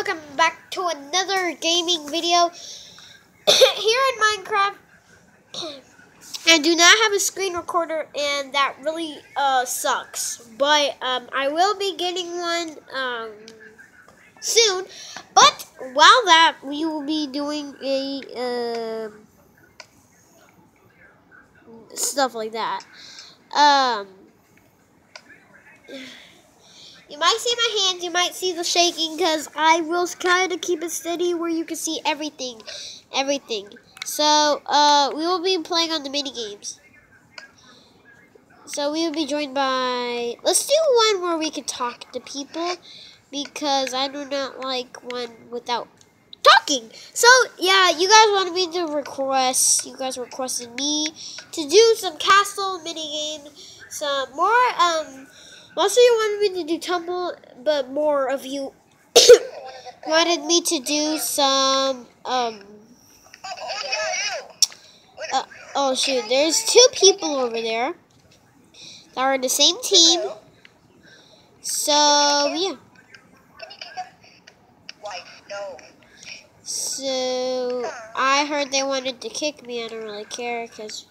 welcome back to another gaming video here in Minecraft. I do not have a screen recorder and that really uh, sucks, but um, I will be getting one um, soon. But while that, we will be doing a um, stuff like that. Um, you might see my hands, you might see the shaking because I will kind of keep it steady where you can see everything. Everything. So, uh, we will be playing on the mini games. So we will be joined by, let's do one where we can talk to people because I do not like one without talking. So yeah, you guys wanted me to request, you guys requested me to do some castle mini game, some more, um, also, you wanted me to do tumble, but more of you wanted me to do some. Um, uh, oh shoot! There's two people over there that are in the same team. So yeah. So I heard they wanted to kick me. I don't really care, cause.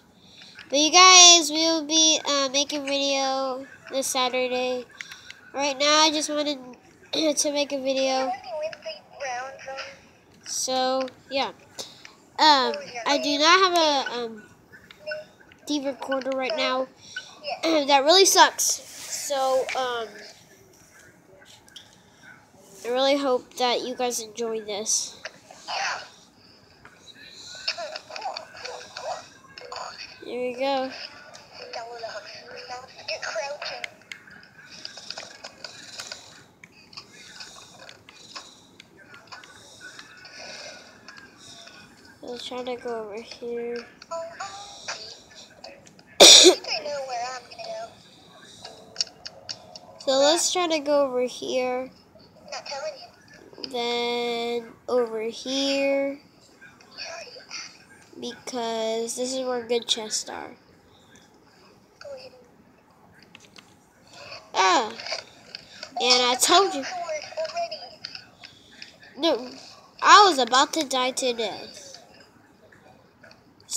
But you guys, we will be uh, making video this Saturday. Right now, I just wanted to make a video. So, yeah. Um, I do not have a um, D recorder right now. that really sucks. So, um, I really hope that you guys enjoy this. Here we go. Let's try to go over here. so let's try to go over here. Then over here. Because this is where good chests are. Ah. And I told you. No, I was about to die to death.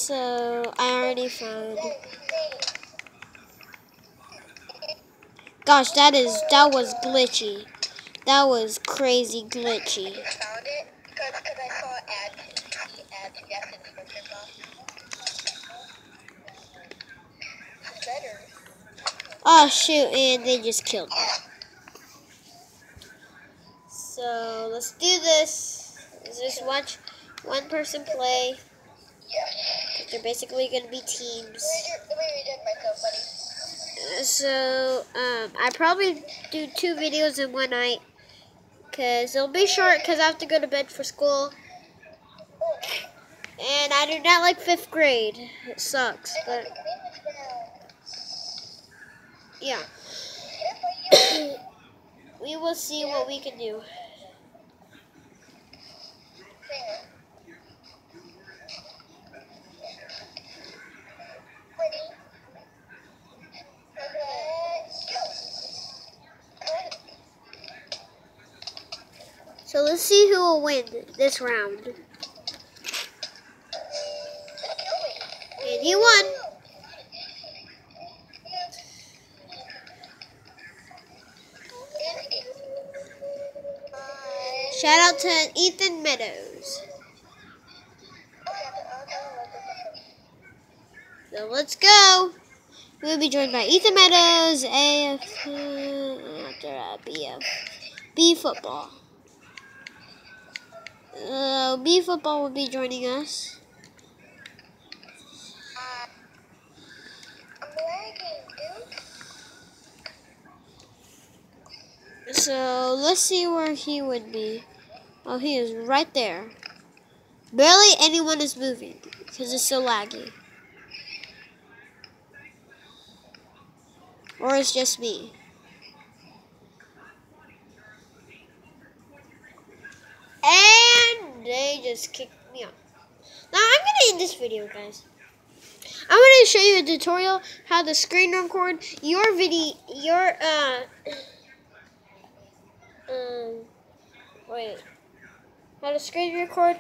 So, I already found... Gosh, that is, that was glitchy. That was crazy glitchy. Oh shoot, and they just killed me. So, let's do this. Let's just watch one person play. They're basically going to be teams. So, um, I probably do two videos in one night. Because it'll be short because I have to go to bed for school. And I do not like fifth grade. It sucks, but... Yeah. we will see what we can do. So let's see who will win this round. And he won. Shout out to Ethan Meadows. So let's go. We'll be joined by Ethan Meadows, AF, uh, BF, B football. Uh, B football will be joining us. So let's see where he would be. Oh, he is right there. Barely anyone is moving because it's so laggy. Or it's just me. And they just kicked me out. Now I'm gonna end this video, guys. I'm gonna show you a tutorial how to screen record your video, your uh, um, wait, how to screen record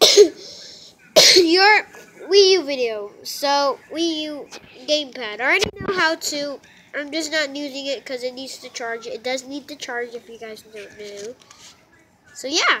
your Wii U video. So Wii U gamepad. I already know how to. I'm just not using it because it needs to charge. It does need to charge if you guys don't know. So yeah,